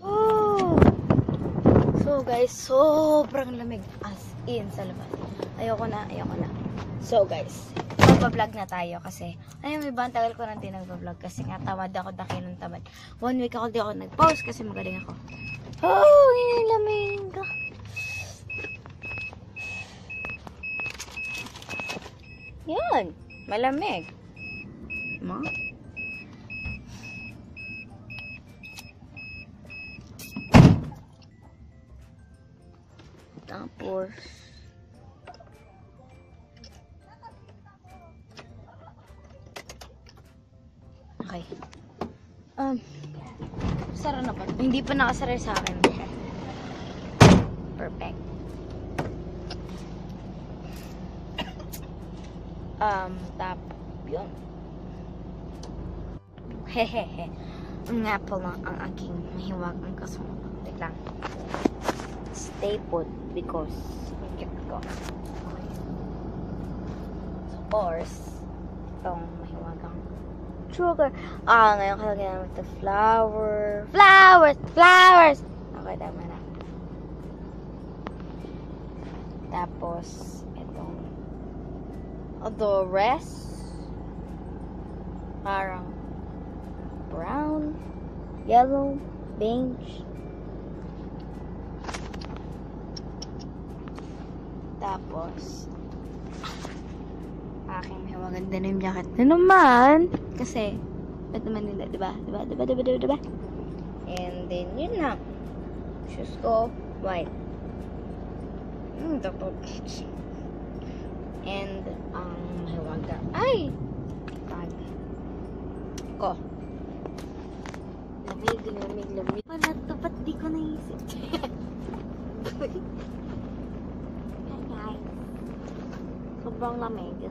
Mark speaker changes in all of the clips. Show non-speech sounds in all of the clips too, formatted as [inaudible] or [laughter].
Speaker 1: Oh. So guys, sobrang lamig as in sa labas. Ayoko na, ayoko na. So guys, magpa-vlog na tayo kasi ayun, may bang tagal ko nang di nagpa-vlog kasi nga tamad ako daki ng tamad. One week ako di ako nag-post kasi magaling ako. Oh, yun lamig. Yan, malamig. Ma? Tapos, okay. Um, sara na ba? Hindi pa nakasara sa akin. Perfect. Um, tap, yun. Hehehe. Ang nga pala ang aking mahiwagang kasunod. Wait lang. Stay put because cute ko. Of itong mahiwagang sugar. Ah, ngayon ko ginamit the flower. Flowers! Flowers! Okay, tama na. Tapos, itong rest parang brown, yellow, beige. Tapos, aking maganda na yung jacket na naman. Kasi, ba't naman nila, diba? Diba, diba, diba, diba, diba? And then, yun lang. Shoes ko, white. Hmm, tapos, And, ang mahiwaga. Ay! Tag. Ko. Lamig, lamig, lamig. Wala to, ba't di ko naisip? [laughs] Hi guys. Sobrang lamig.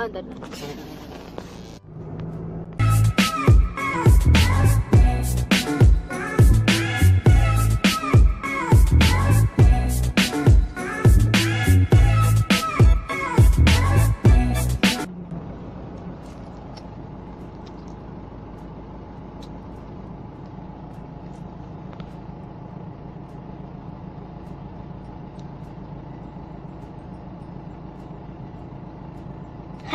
Speaker 1: Oh, doon na. [laughs]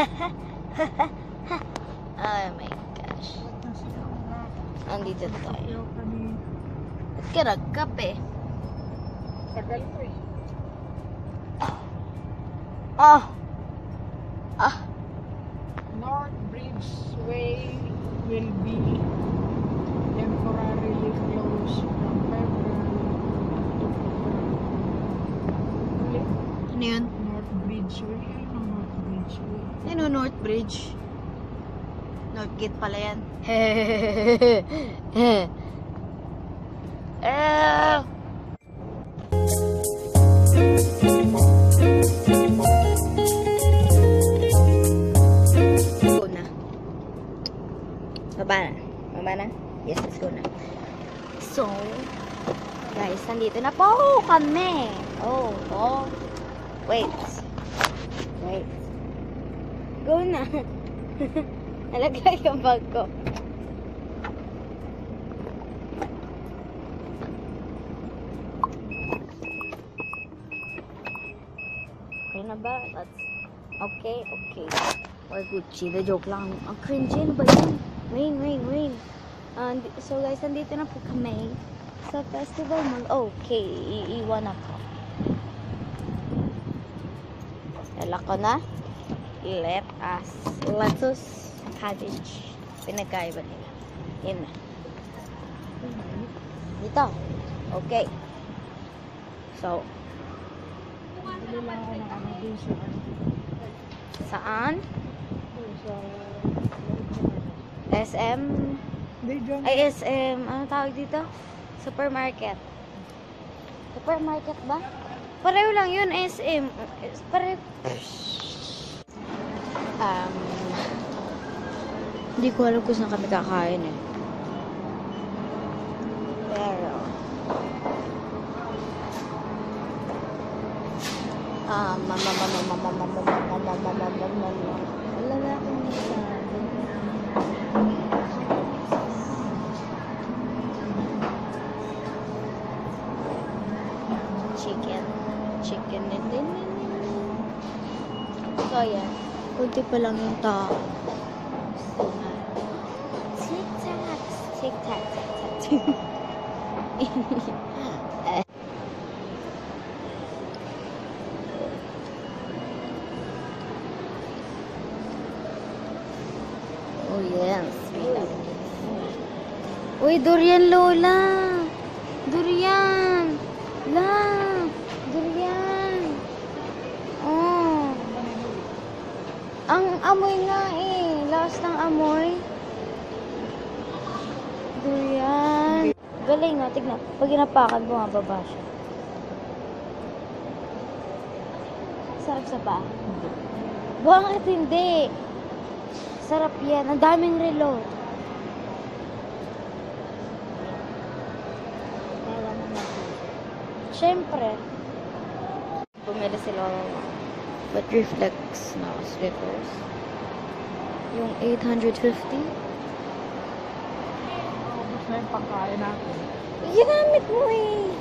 Speaker 1: Oh my gosh. Andito tayo. Ba't ka nagkape?
Speaker 2: Tagal mo eh.
Speaker 1: Ah! Ah!
Speaker 2: North Bridge Way will be temporarily closed from February to February.
Speaker 1: Ano yun?
Speaker 2: North Bridge Way. Ano North Bridge
Speaker 1: Ano North Bridge? Northgate pala yan. [laughs] Eh. Go na. Baba na. Baba na? Yes, let's go na. So, guys, nandito na po kami. Oh, oh. Wait. Go na. [laughs] Nalaglag yung bag ko. Okay na ba? That's okay, okay. Or Gucci, the joke lang. Ang cringy, ano ba yun? Rain, rain, rain. And, so guys, nandito na po kami sa festival mall. Okay, iiwan ako. Dala ko na. Let us. Lettuce, cabbage. Pinagkaiba nila. Yun na. Dito. Okay. So, saan? SM? Ay, SM. Ano tawag dito? Supermarket. Supermarket ba? Pareho lang yun, SM. Pareho. Um, hindi ko alam kung saan kami kakain eh. Pero, um, mama, mama, mama, mama, mama, mama, mama, mama, mama, mama, Kunti pa lang yung tao. Tic-tac. Tic-tac. Tic-tac. Oh, yes. Uy, durian, Lola. Durian. La. Durian. Oh. Ang amoy nga eh. Lakas ng amoy. Durian. Galing nga, tignan. Pag inapakan, bumababa siya. Sarap sa paa. Bakit hindi? Sarap yan. Ang daming relo. Siyempre. Bumili sila but reflex na slippers. Yung 850.
Speaker 2: Tapos na yung pagkain natin.
Speaker 1: Ginamit mo eh.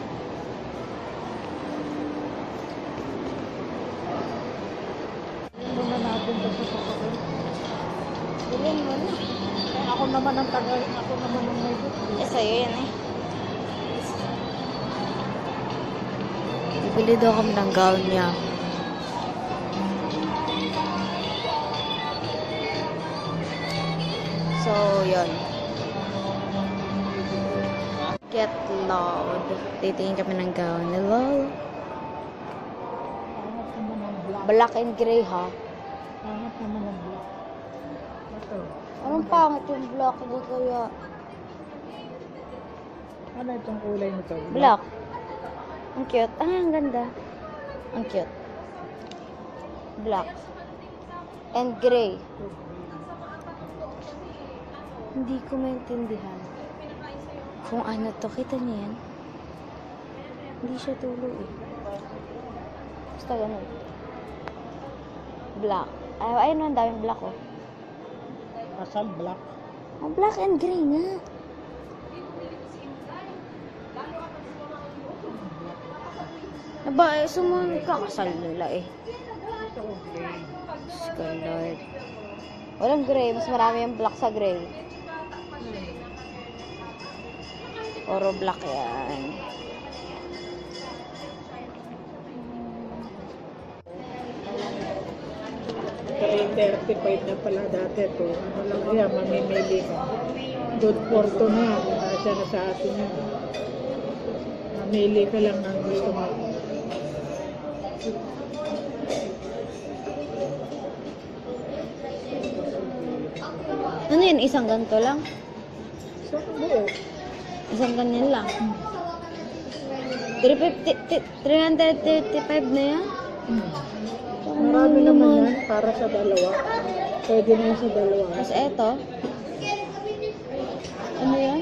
Speaker 2: Muna natin ito sa sasakyan.
Speaker 1: Bilhin mo na.
Speaker 2: Eh, ako naman ang taga, ako naman ang may gusto.
Speaker 1: Eh, sa'yo yan eh. Bibili daw kami ng gown niya. So, yun. Get loud. Titingin kami ng gown.
Speaker 2: Naman ng black.
Speaker 1: And gray, ha?
Speaker 2: Hangat naman ng black. Ito.
Speaker 1: Anong pangit yung black? Hindi kaya...
Speaker 2: Ano itong kulay nito?
Speaker 1: Black. Ang cute. Ah, ang ganda. Ang cute. Black. And gray. Hindi ko maintindihan. Kung ano to, kita niyo yan? Hindi siya tulo eh. Basta ganun. Black. Ay, ayun ang daming black oh.
Speaker 2: Kasal black.
Speaker 1: Oh, black and gray nga. Aba, eh, sumunod ka kasal nila eh. Lord. Walang gray. Mas marami yung black sa gray. Oro black yan.
Speaker 2: 35 na pala dati ito. Ano lang kaya, mamimili ka. Good for to na. Kasya na sa atin yun. Mamili ka lang ang gusto mo.
Speaker 1: Ano yun? Isang ganto lang?
Speaker 2: So, buo.
Speaker 1: Isang ganyan lang. 350, 335 na yan?
Speaker 2: Hmm. Marami naman yan para sa dalawa. Pwede na sa dalawa.
Speaker 1: Tapos eto. Ano yan?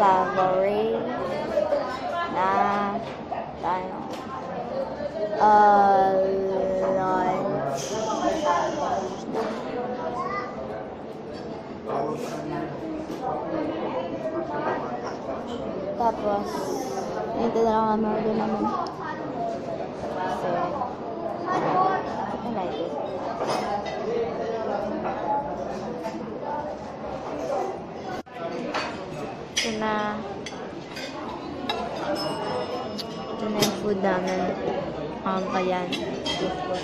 Speaker 1: Savory na tayo. Uh, lunch. Tapos, ito na lang ang. Kasi, I like it. Ito na. Ito na yung food namin. Um, ayan.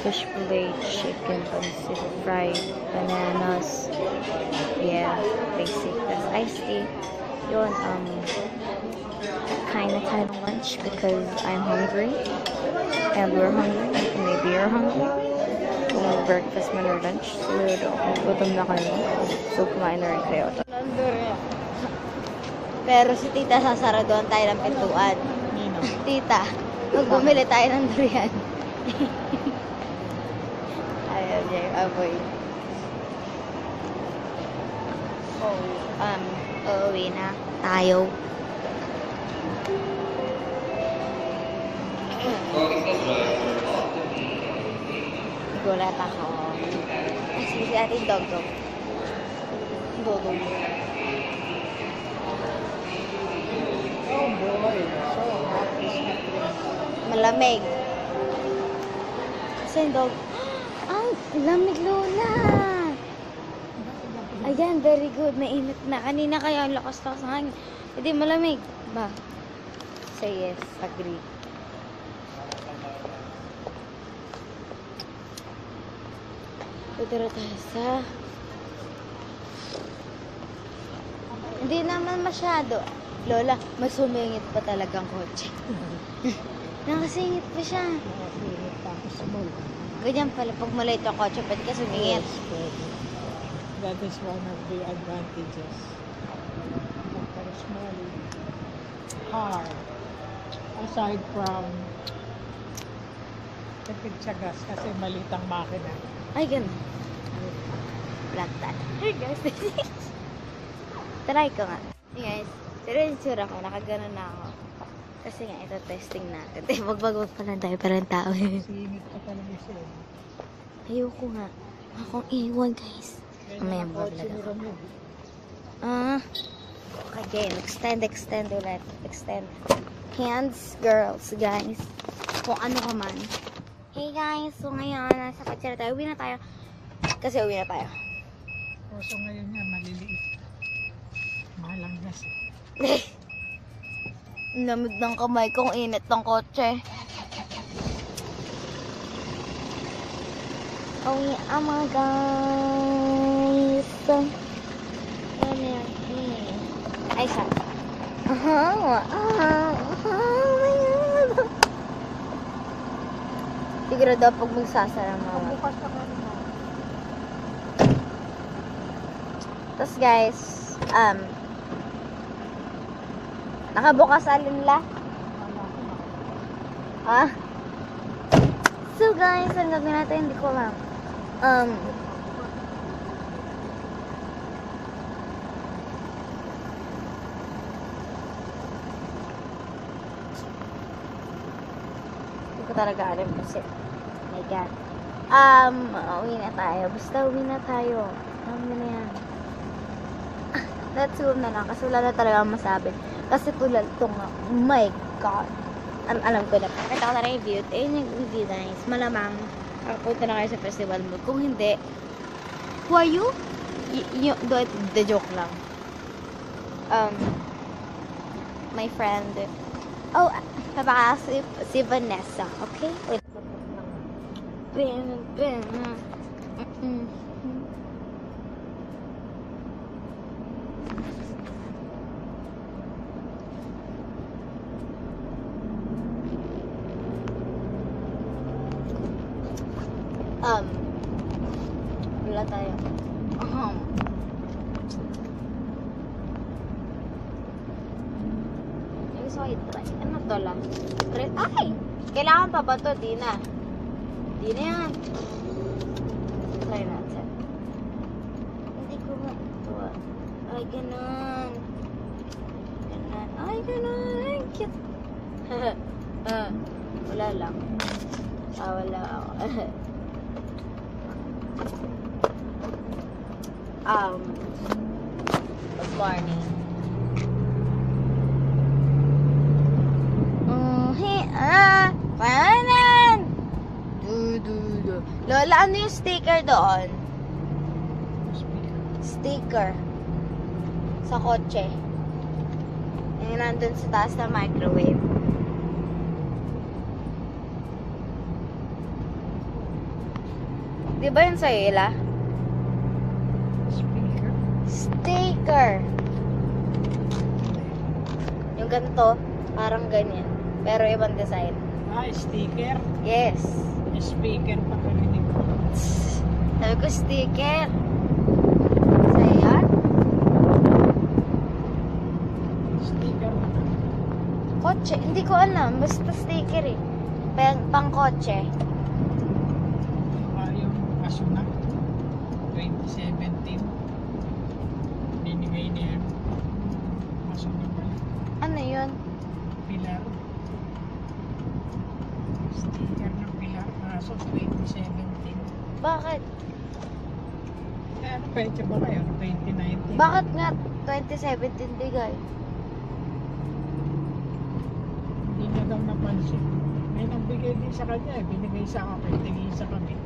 Speaker 1: Fish plate, chicken, pancit, fried, bananas. Yeah, basic. Tapos iced tea. Yun, um, Chinatown lunch because I'm hungry. And we're hungry. And maybe you're hungry. Kung breakfast man or lunch. Siguro, gutom na kayo. So, kumain na rin kayo. Pero si tita sasaraduan tayo ng pintuan.
Speaker 2: Nino.
Speaker 1: Tita, pag bumili tayo ng durian. [laughs] Ayaw niya yung amoy. So, um, uuwi na tayo. Gulat ako. Kasi si ating dog-dog. Dog-dog.
Speaker 2: Oh boy, so
Speaker 1: Malamig. Kasi dog, [gasps] ang lamig Lola. Ayan, very good. Mainit na. Kanina kaya ang lakas-lakas ng hangin. Hindi malamig. Ba? Say yes. Agree. Tuturo tayo sa... Hindi naman masyado. Lola, may sumingit pa talagang kotse. [laughs] Nakasingit pa siya.
Speaker 2: Nakasirit tapos small.
Speaker 1: Ganyan pala, pag maliit yung kotse, pwede ka sumingit.
Speaker 2: Yes, pwede. That is one of the advantages. Pero small car, aside from tipid sa gas kasi maliit ang makina.
Speaker 1: Ay, ganun. Black that. Hey guys, [laughs] Try ko nga. Hey guys, pero yung tsura ko, nakaganon na ako. Kasi nga, ito testing natin. [laughs] Eh, magbagwag pa lang tayo parang tao.
Speaker 2: Singit pa talaga siya.
Speaker 1: Ayoko nga. Akong iwan guys. Mamaya
Speaker 2: ang
Speaker 1: vlog.
Speaker 2: Ramil.
Speaker 1: Ah. Again, extend, extend ulit. Extend. Hands, girls, guys. Kung ano ka man. Hey guys, so ngayon, nasa kotse na tayo. Uwi na tayo. Kasi uwi na tayo.
Speaker 2: Kaso ngayon nga, maliliit. Malang gas eh. [laughs]
Speaker 1: Lamig ng kamay kong init ng kotse. Uwi ang mga guys. Ano yan? Hmm. Ay, ah, oh my God. Siguro daw pag magsasara mga
Speaker 2: Bukas na kanina.
Speaker 1: Tapos guys, um, nakabukas alin la? Ah? So guys, ang gagawin natin, hindi ko alam. Um, hindi ko talaga alam kasi, my god. Um, uwi na tayo. Basta uwi na tayo. Alam mo na yan. [laughs] Let's go na lang kasi wala na talaga masabi. Kasi tulad itong, oh my god. Am alam ko na. Pakita ko na review. Ayun yung review guys. Malamang, kakapunta na kayo sa festival mo. Kung hindi, who are you? Y- do, the joke lang. Um, my friend. Oh, baka si, si Vanessa. Okay? Wait. Ben, ben, Um, wala tayo. Um, gusto ko i-try. Ano to lang? Ay! Kailangan pa ba to? Di na. Di na yan. Try natin. Hindi ko ma ito. ah. Ay, ganun. Ganun. Ay, ganun. Ay, cute. [laughs] ah, wala lang. Ah, wala ako. [laughs] um, good morning. Mm, ah, kanan! Du, du. Lola, ano yung sticker doon? Sticker. Sa kotse. Yung nandun sa taas na microwave. Di ba yun sa ila?
Speaker 2: Speaker.
Speaker 1: Sticker. Yung ganito. Parang ganyan. Pero ibang design.
Speaker 2: Ah, sticker.
Speaker 1: Yes.
Speaker 2: Speaker pa karinig ko.
Speaker 1: Sabi ko sticker. Sa'yo yan?
Speaker 2: Sticker.
Speaker 1: Kotse. Hindi ko alam. Basta sticker eh. Pang, pang kotse.
Speaker 2: Ah, yung Asuna. 2017. Binigay niya. Asuna pala.
Speaker 1: Ano yun?
Speaker 2: Pilar. Sticker ng Pilar. Kaso 2017.
Speaker 1: Bakit?
Speaker 2: Eh, ano pecha ba kayo? 2019?
Speaker 1: Bakit nga 2017 bigay?
Speaker 2: Hindi niya daw napansin. May nagbigay din sa kanya eh. Binigay sa akin. Tingin sa kami.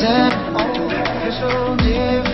Speaker 3: said, oh, you're so different.